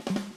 Start.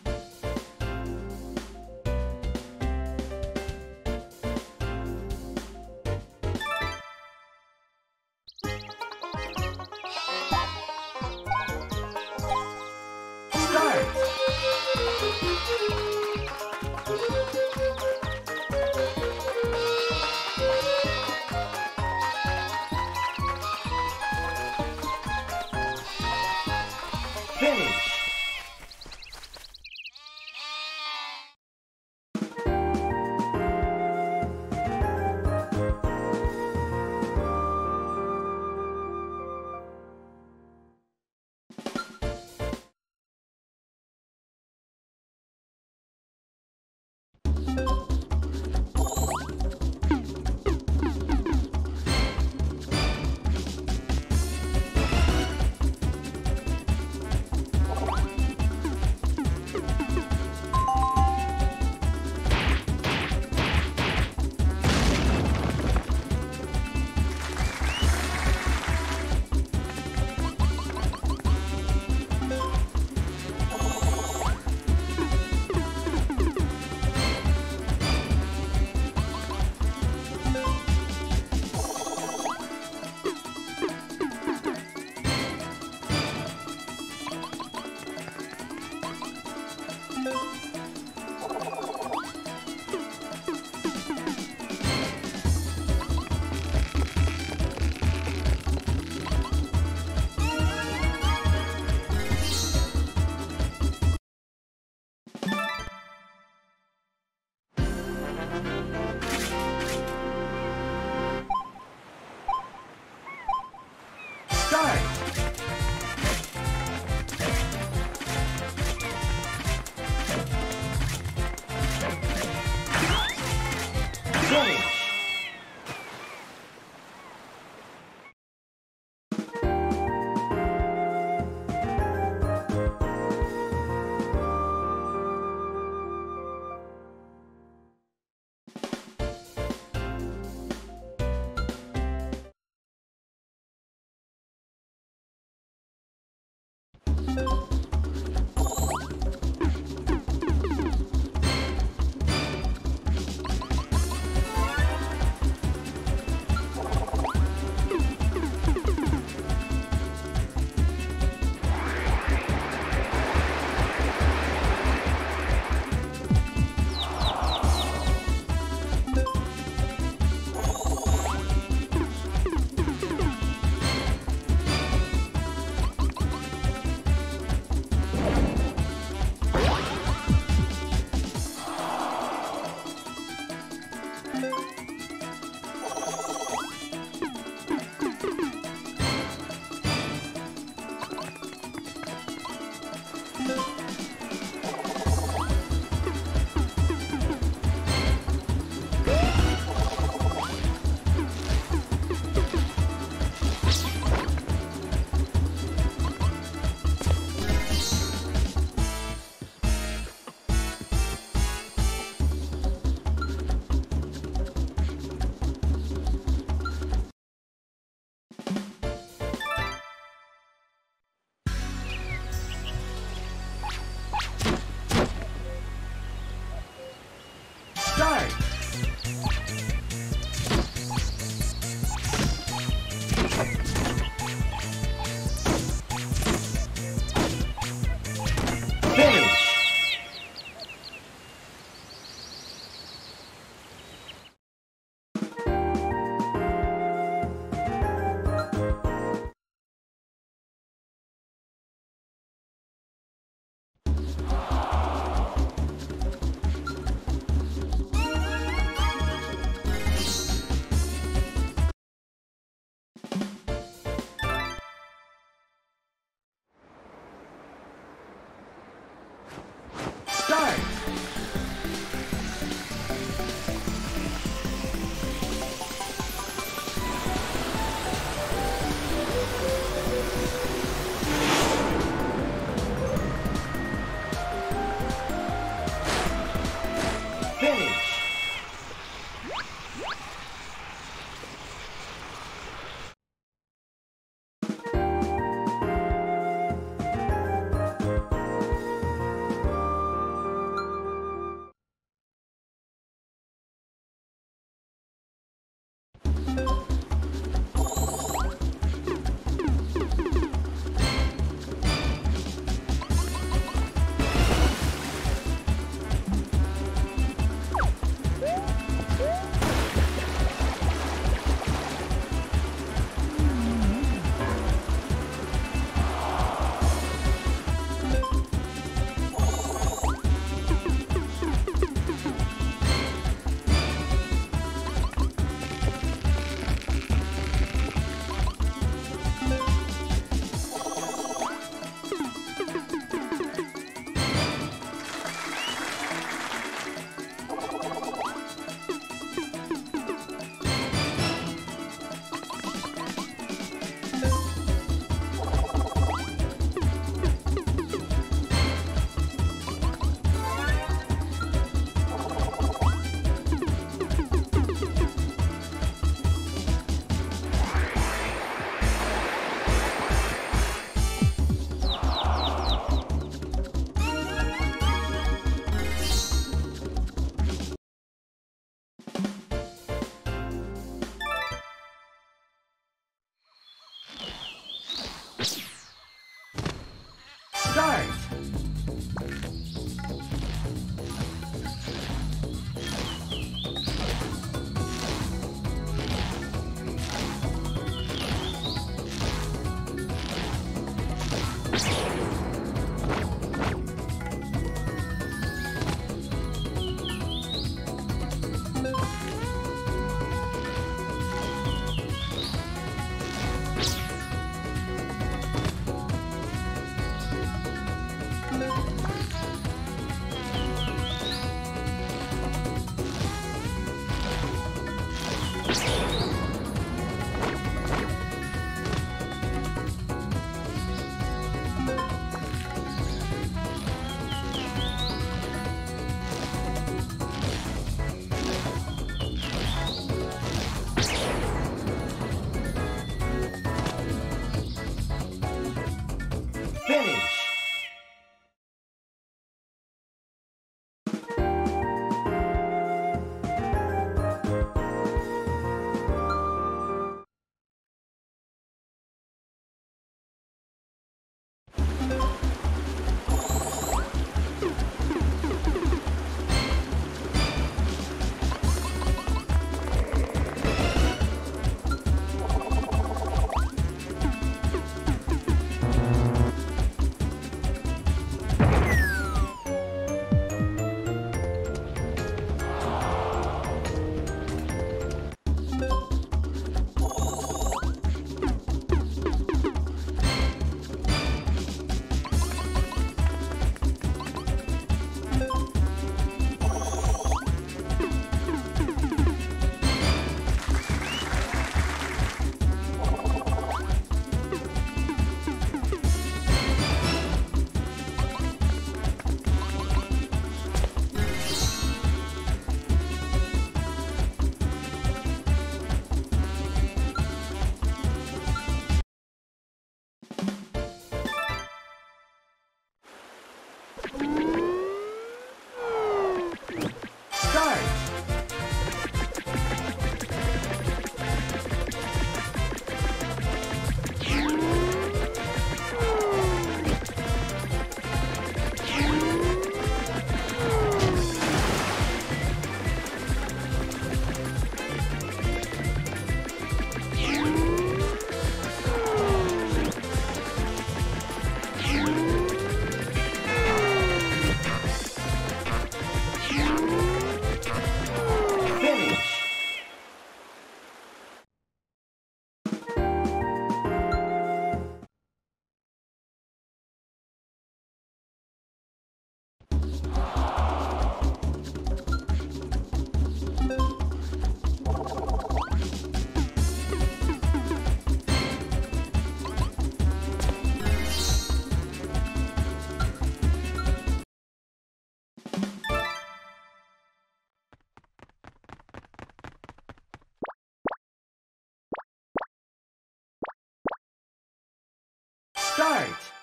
Start!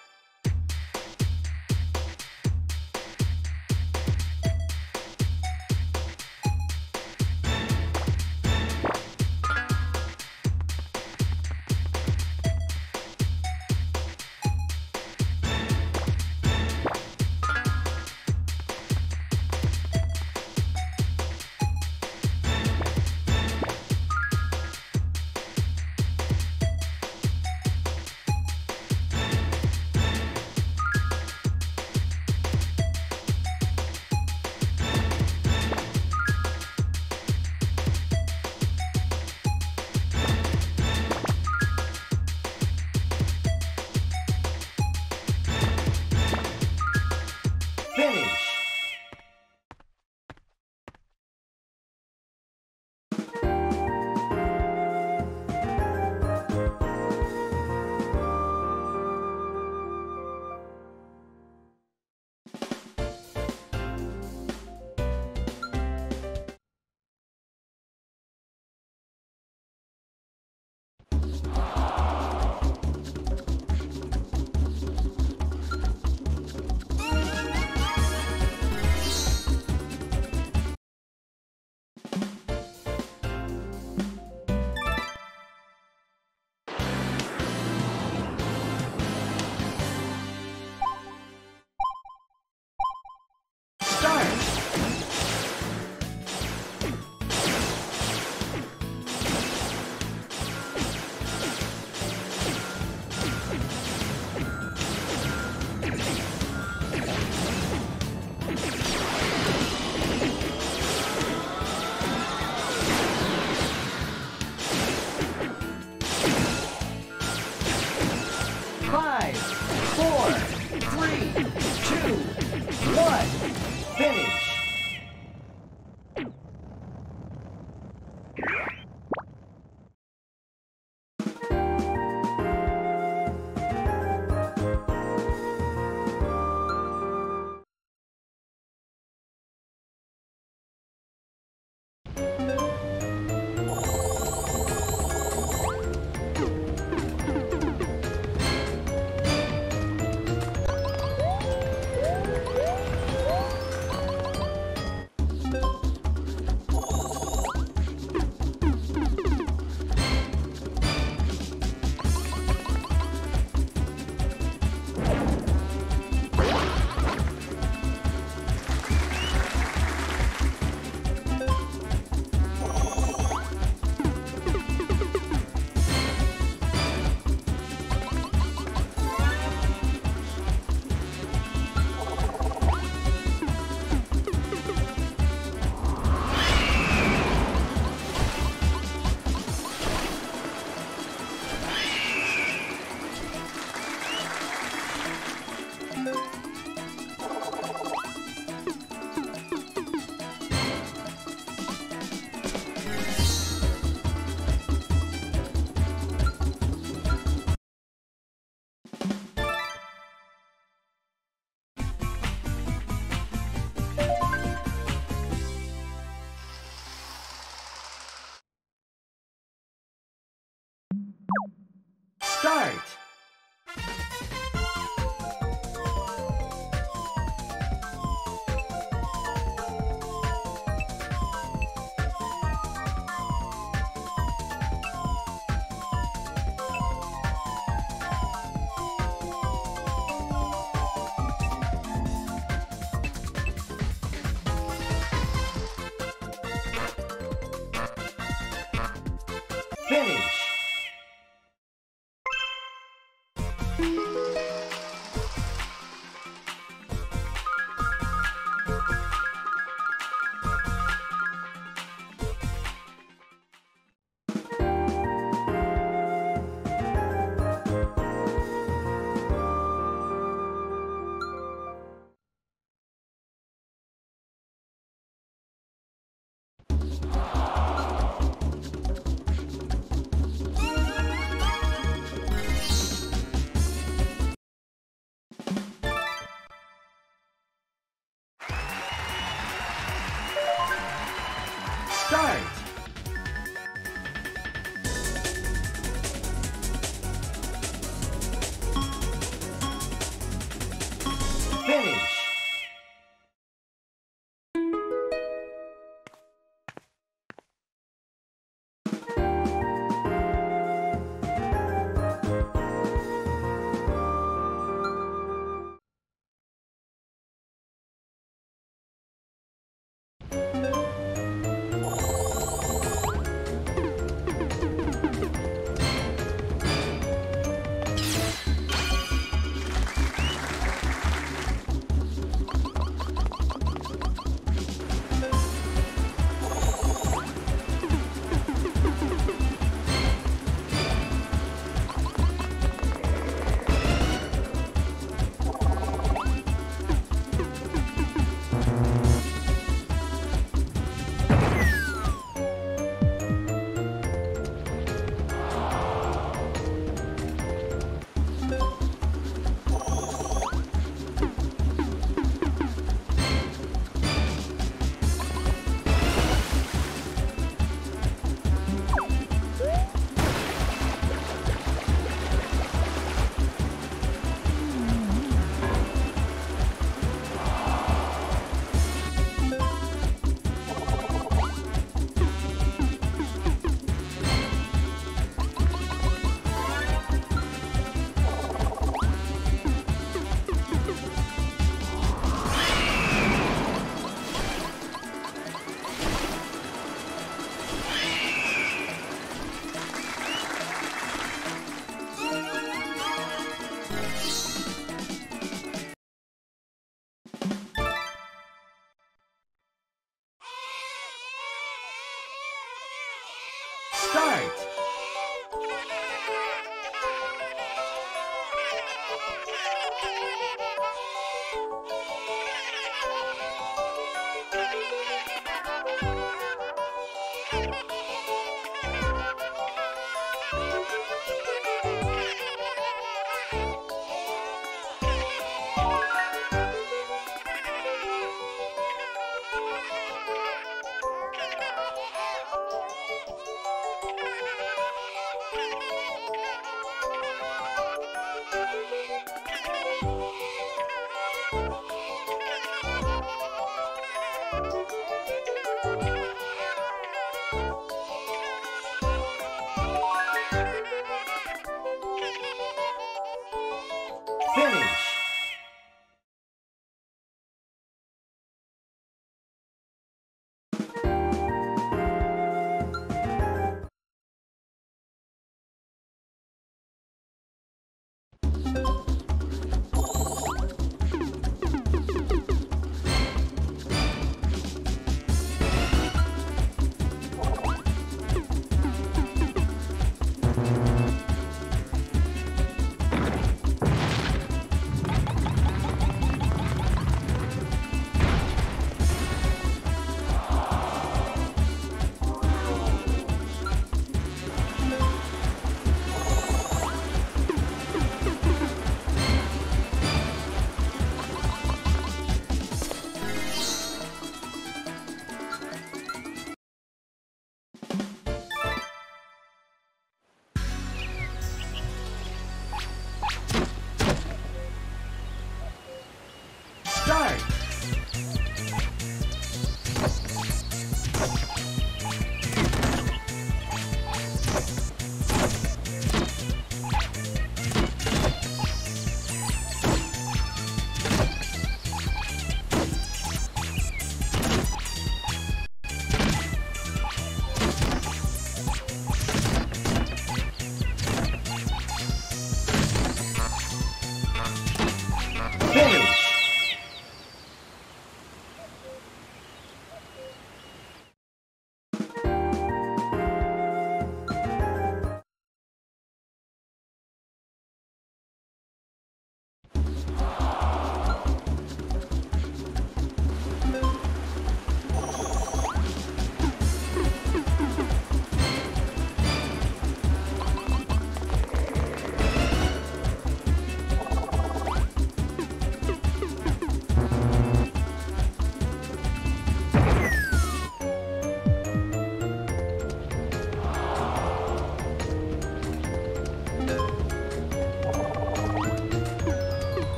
Finish. Start. Finish. Start.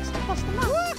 works to push them up.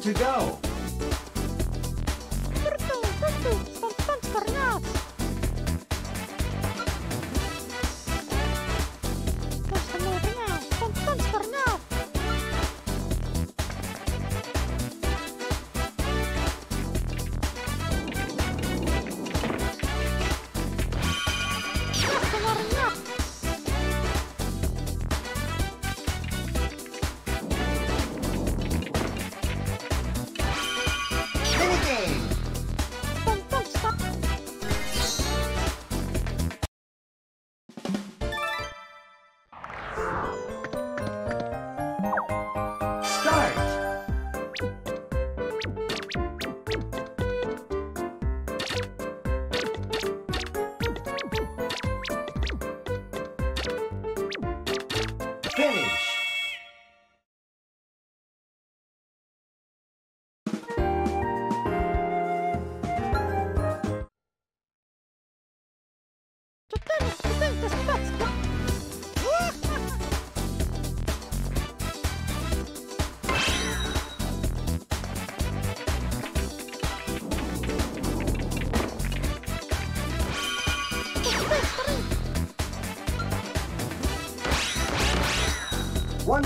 to go.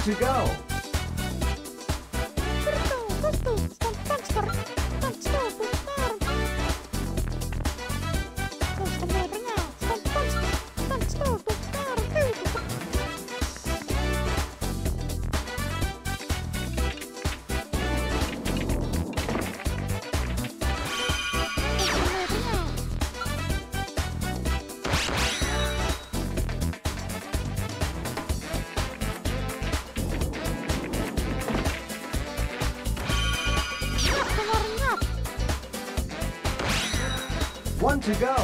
to go. to go.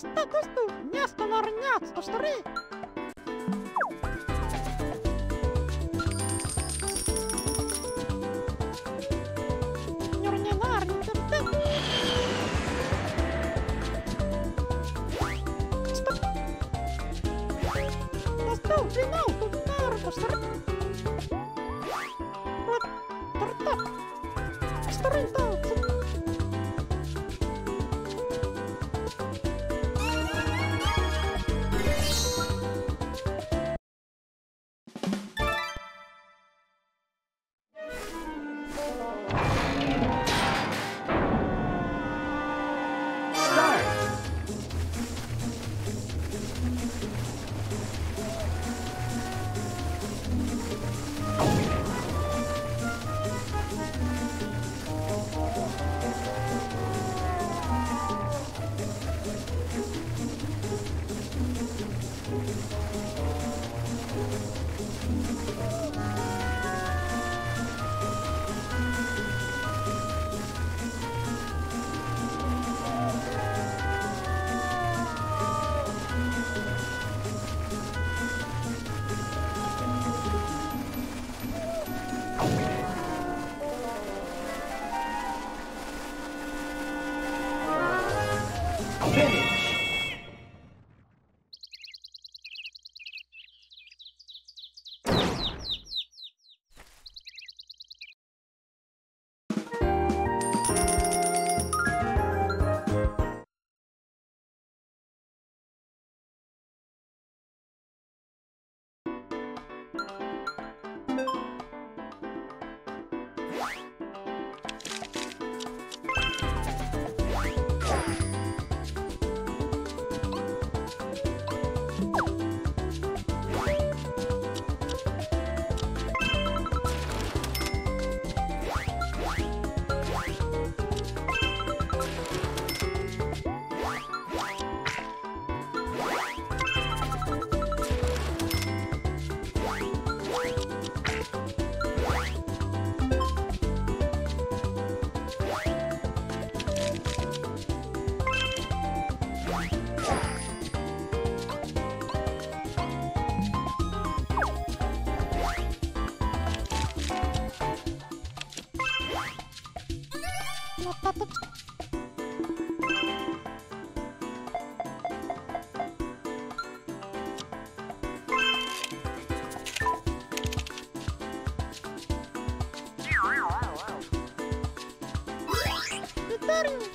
Кусты, кусты, место лорнят, то что る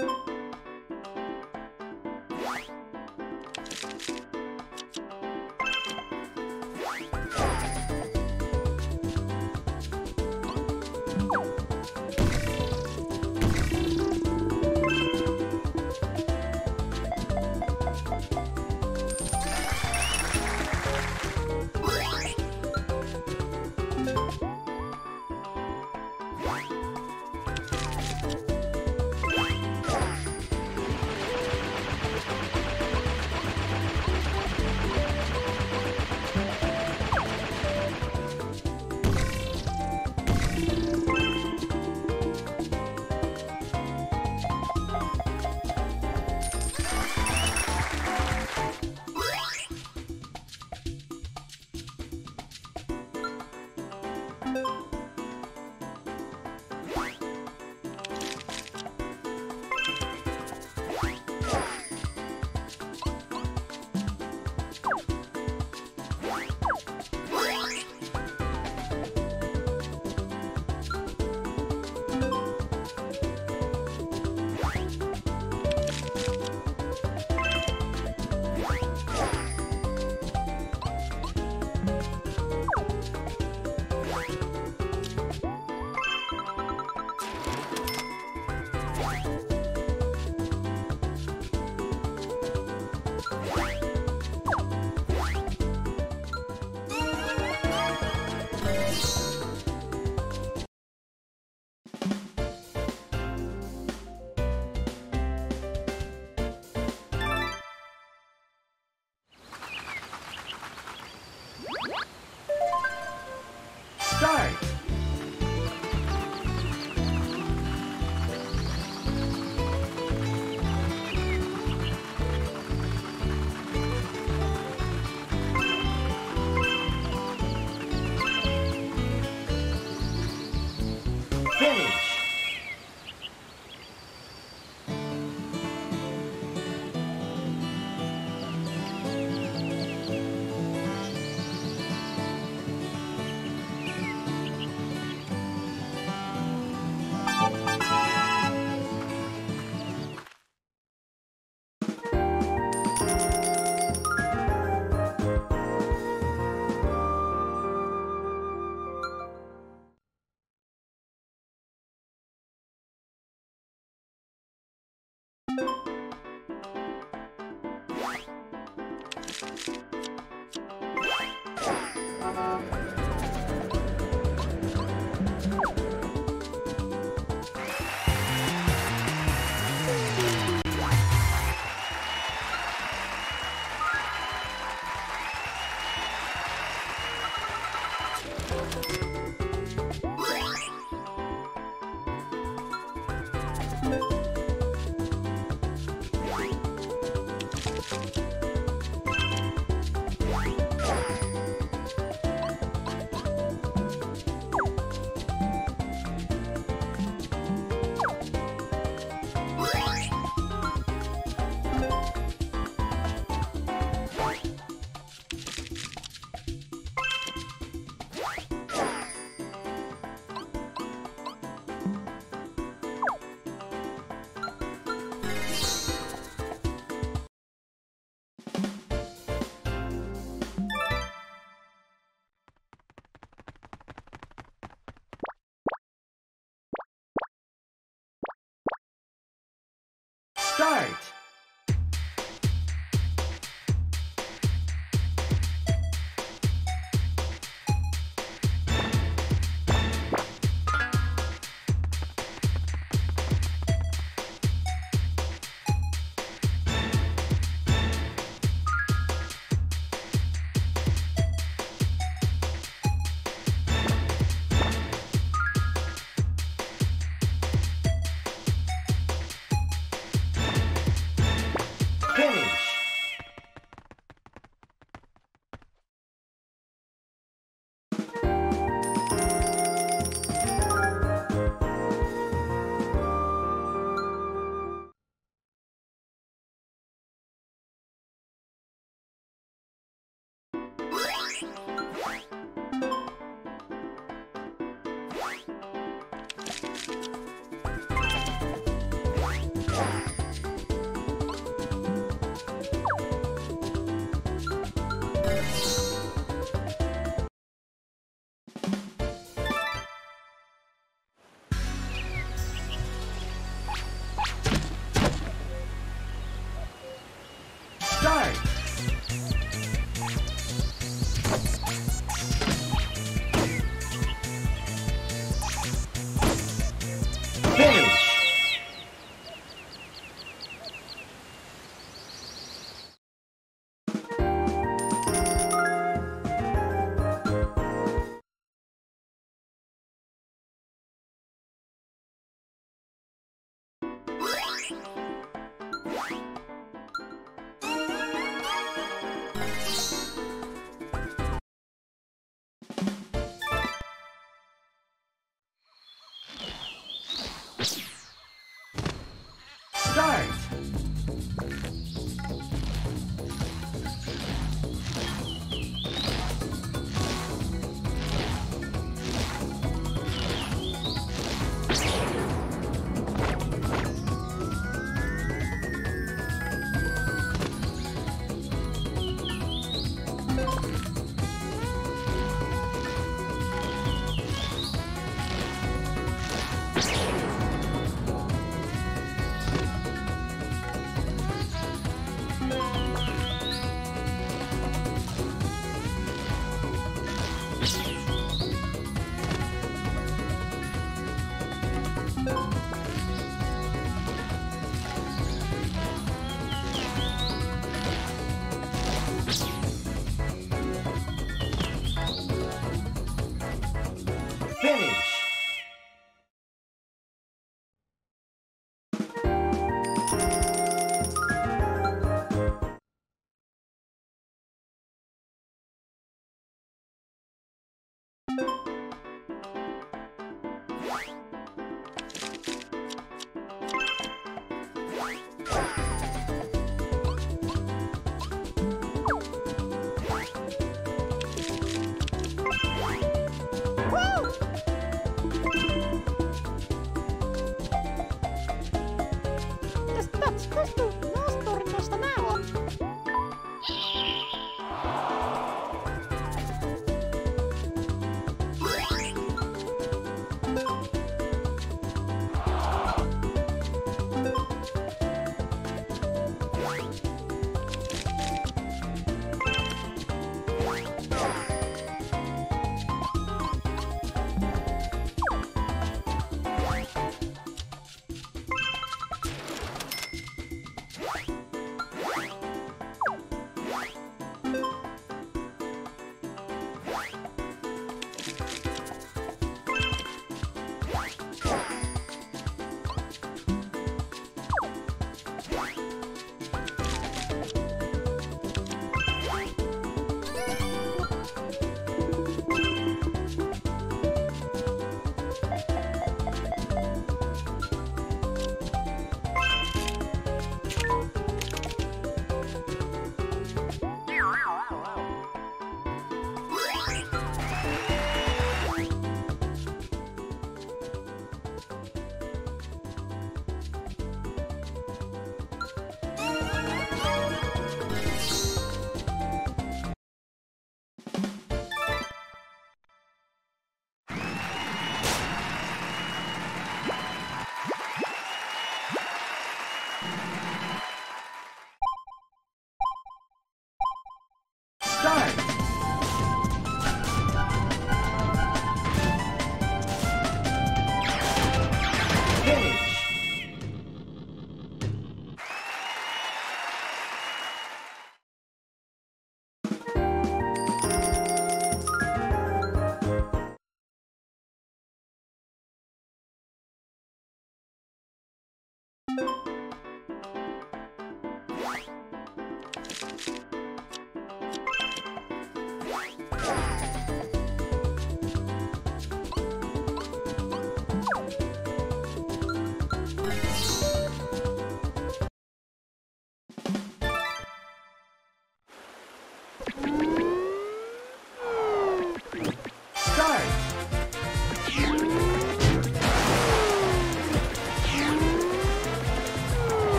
you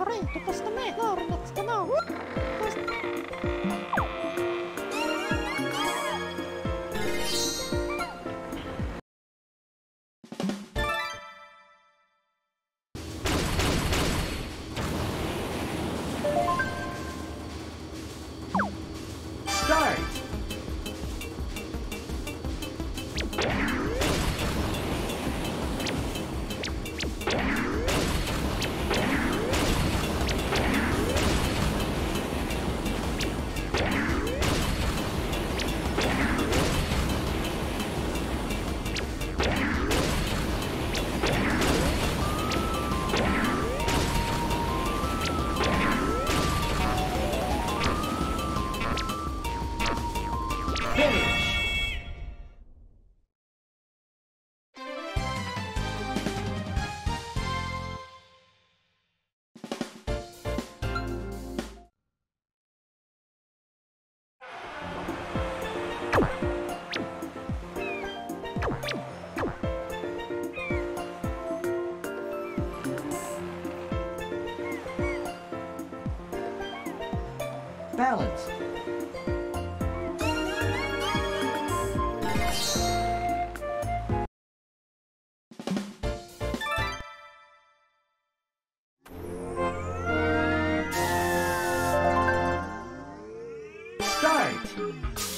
correr. Start! Finish!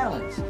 Balance.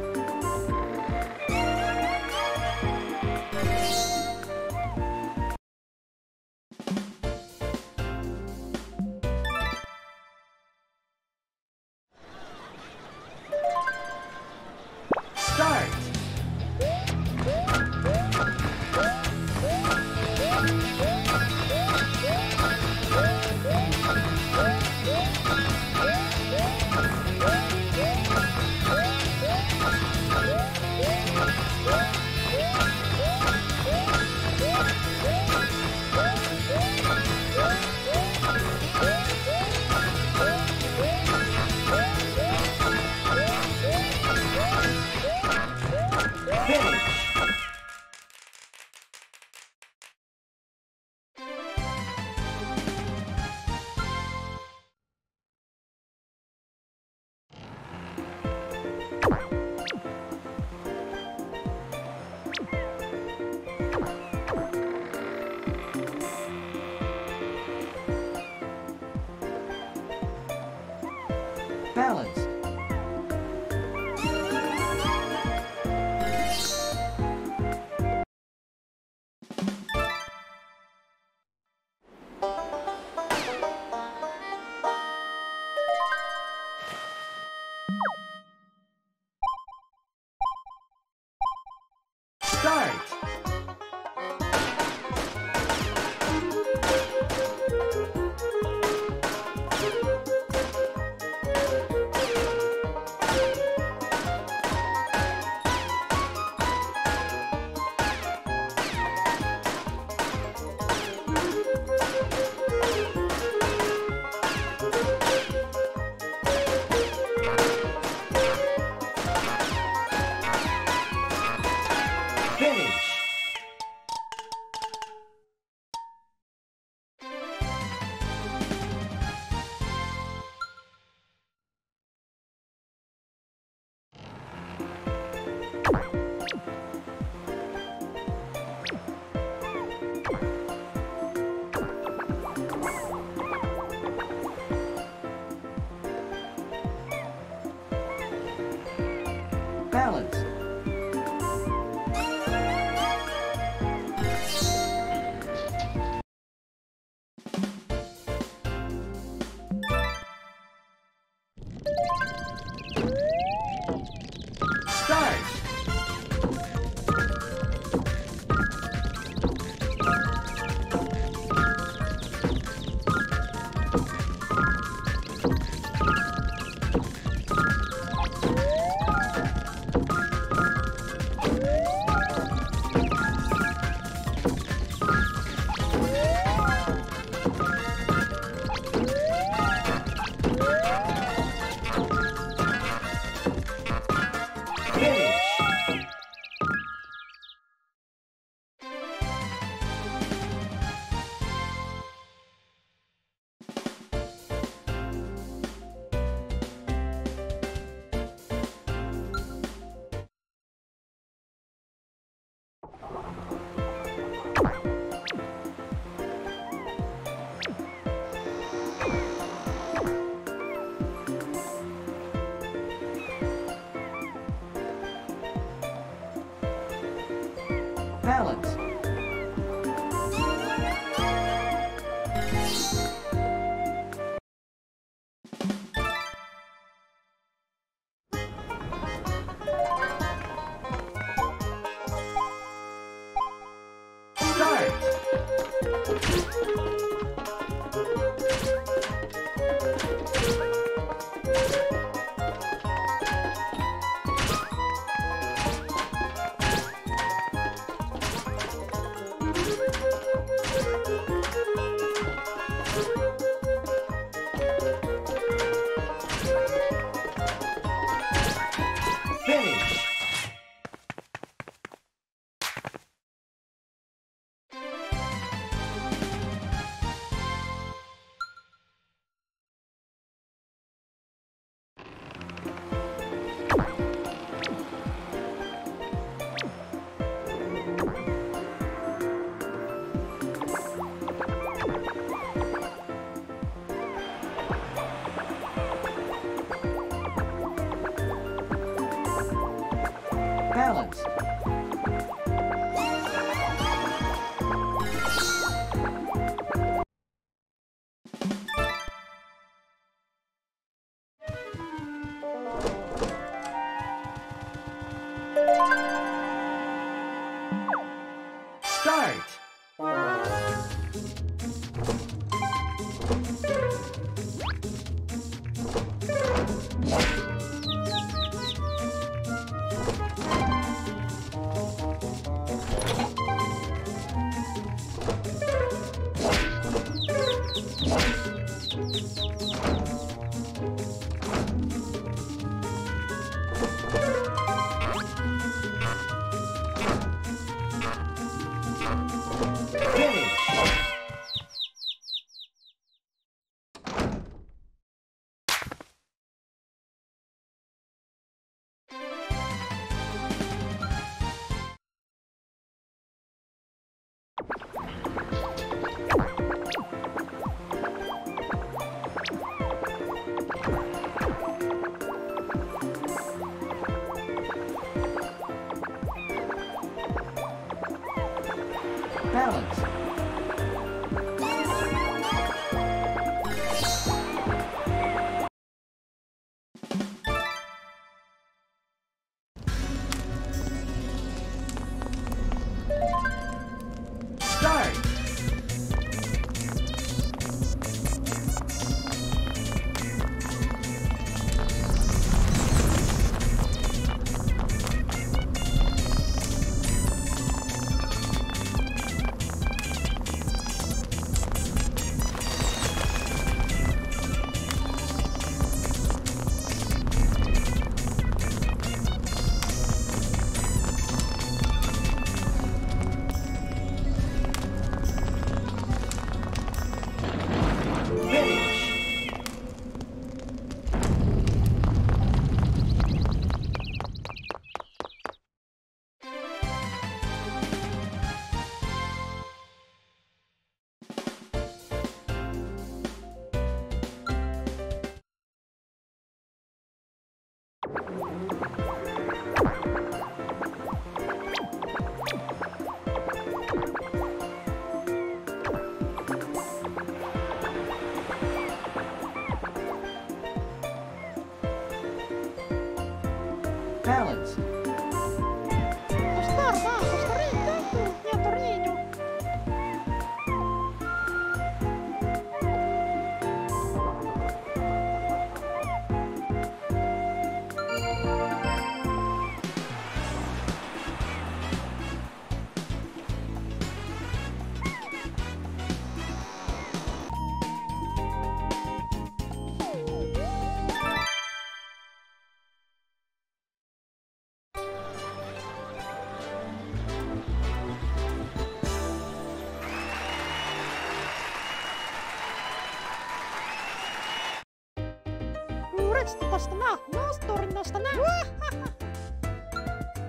Uudeksi tosta nää, naastorin nosta nää.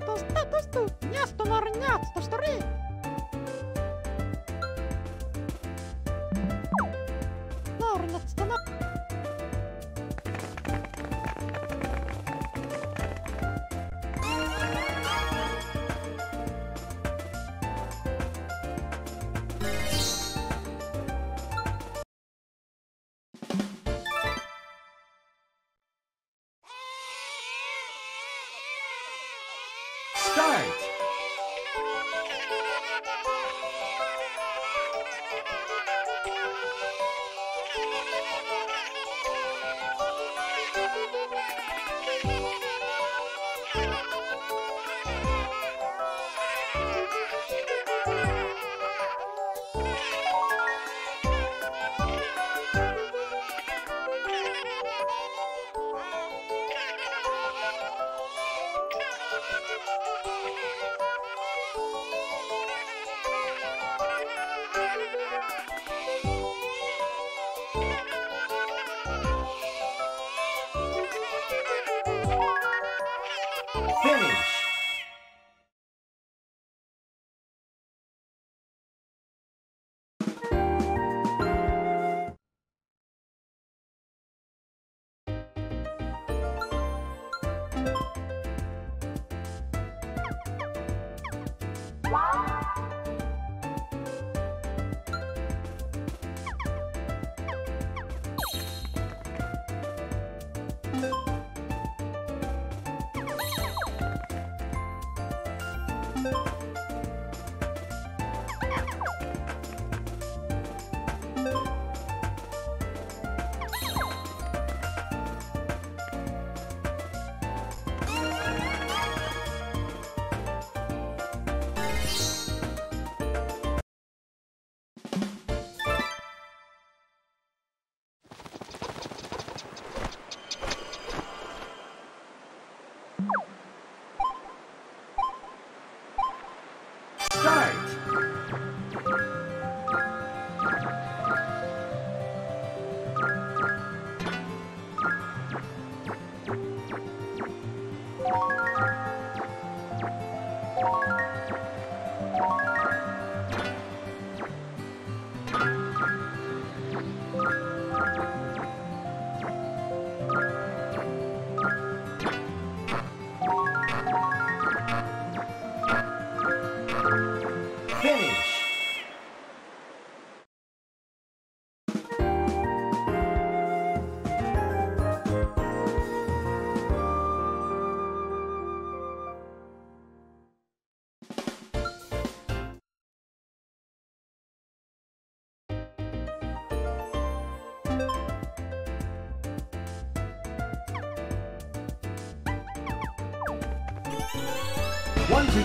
Tosta, tosta, jastonarin näät, tosta rii. Naarin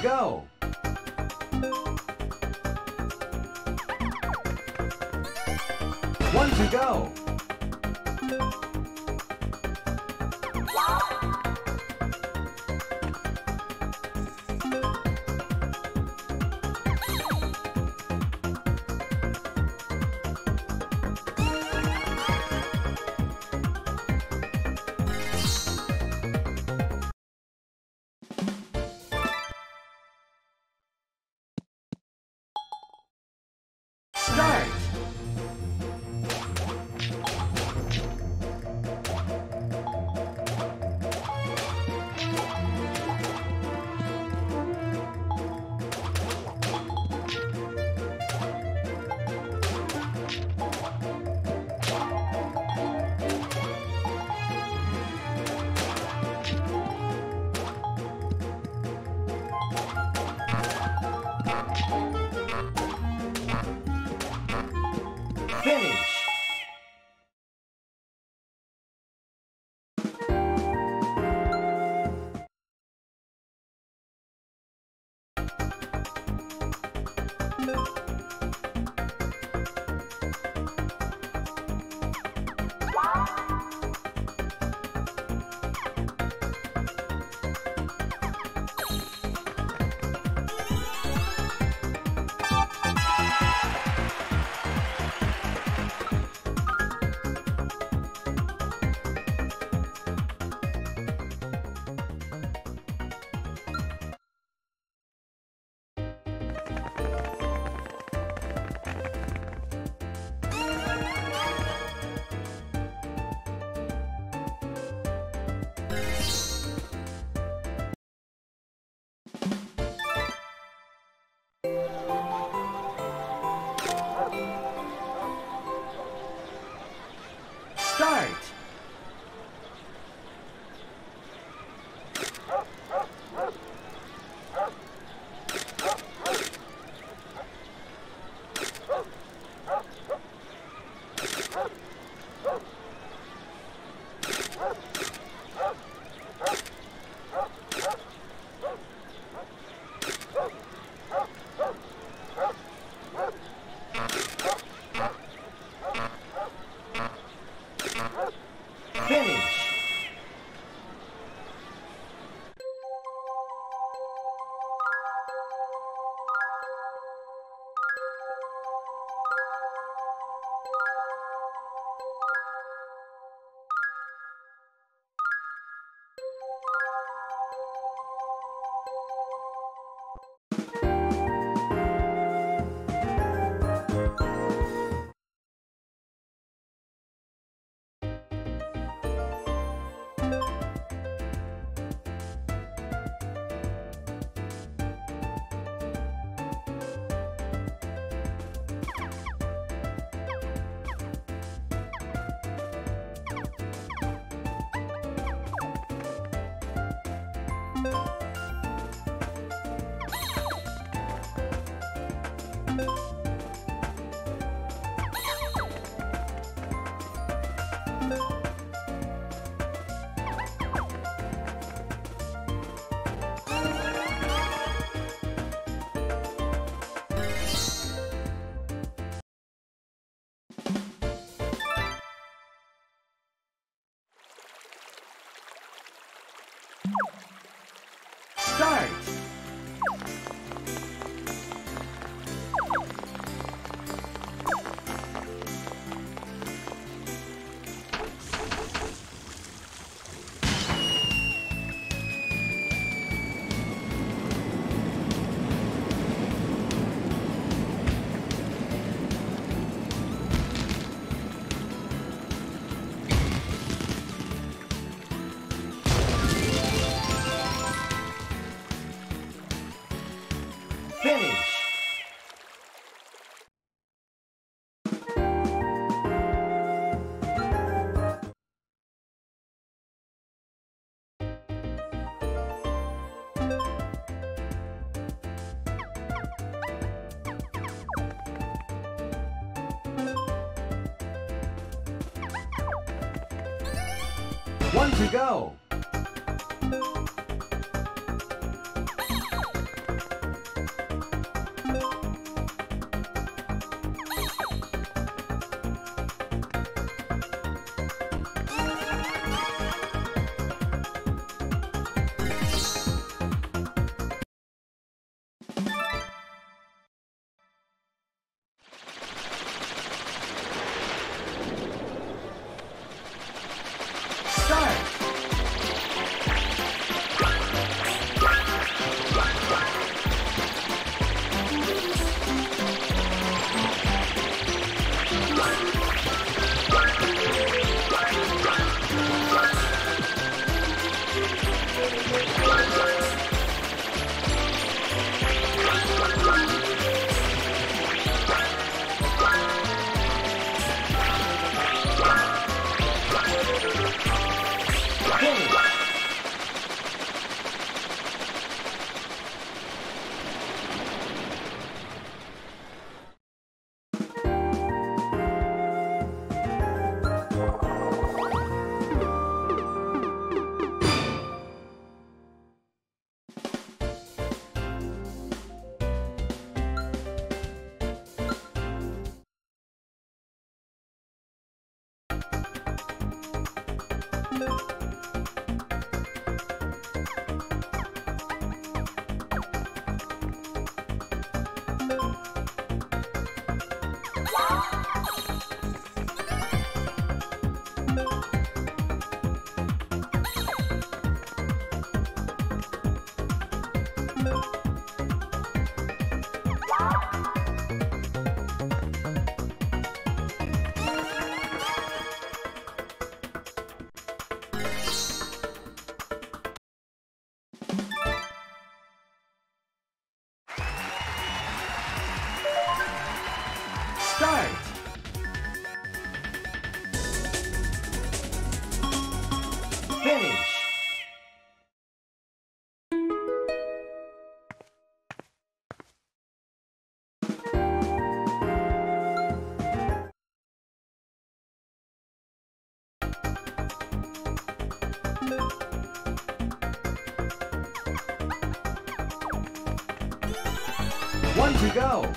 go. Start. Go. Go.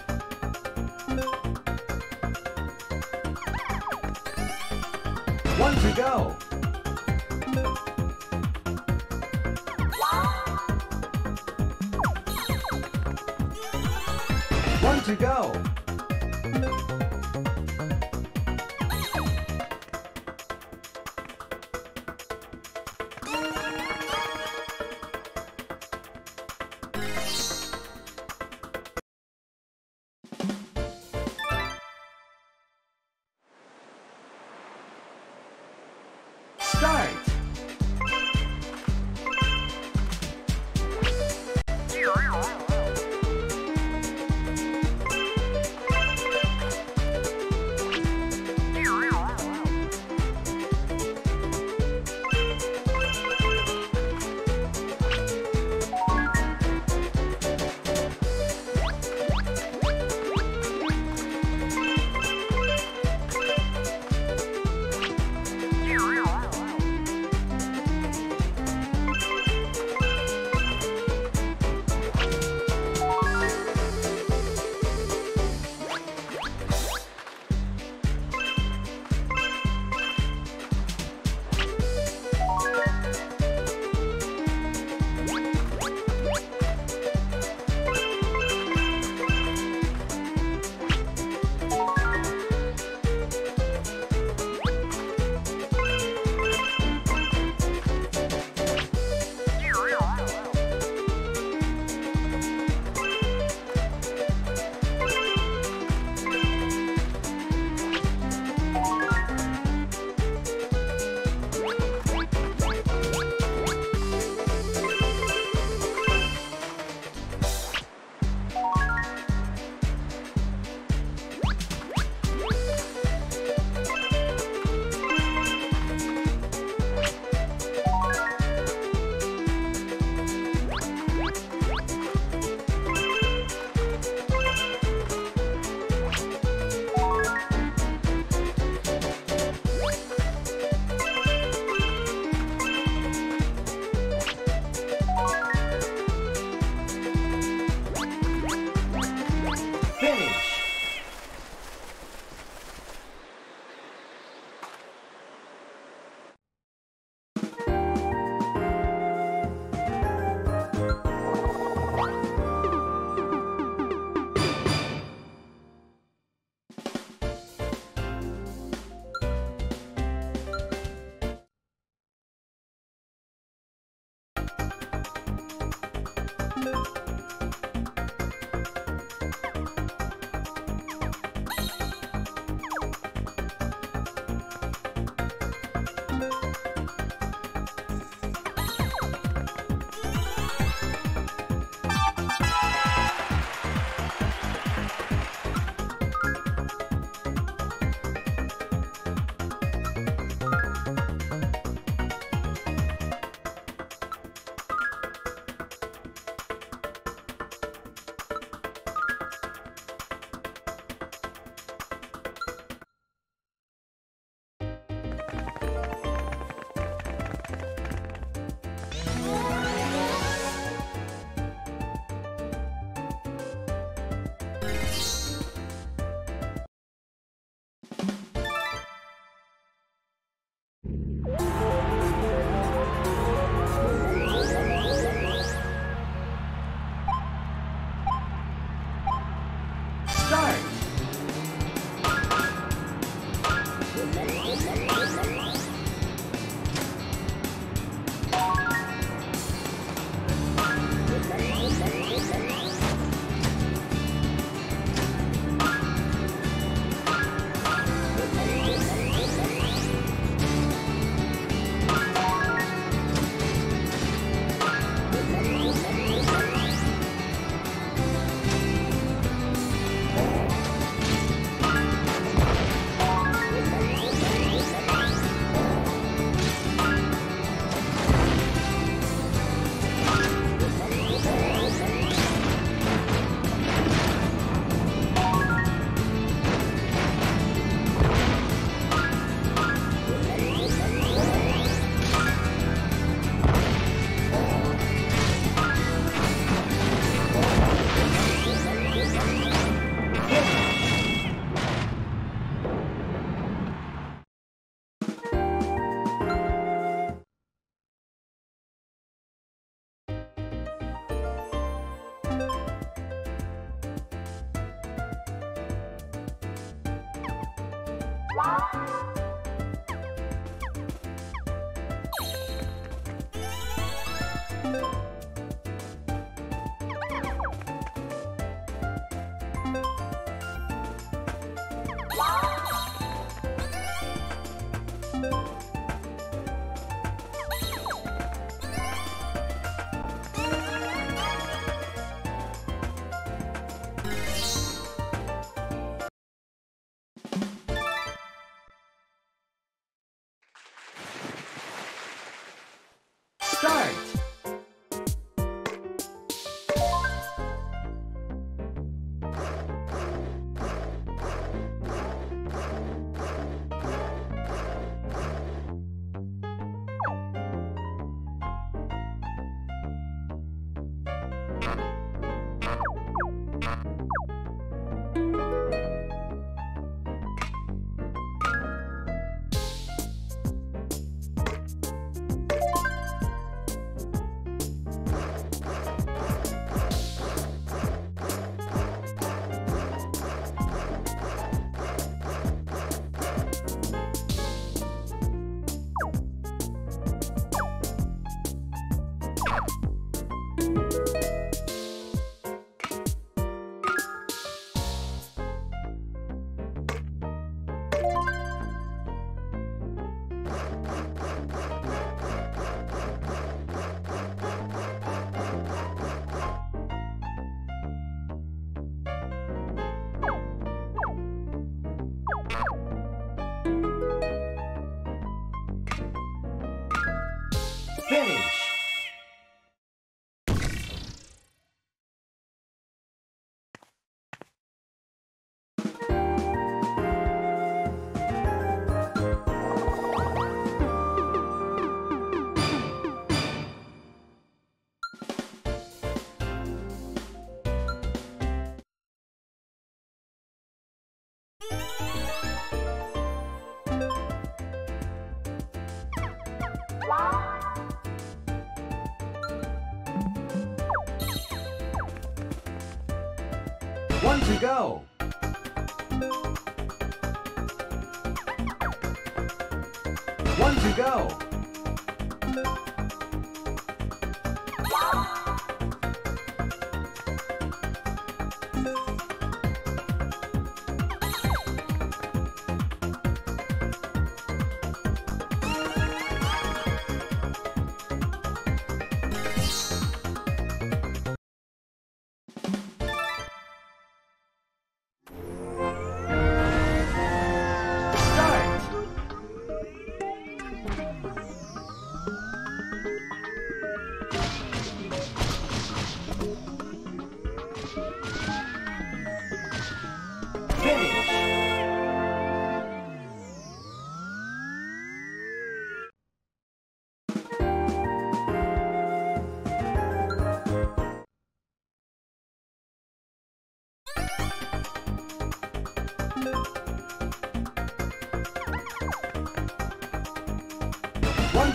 Go!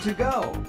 To go.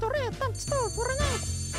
Вторая там что, фургас?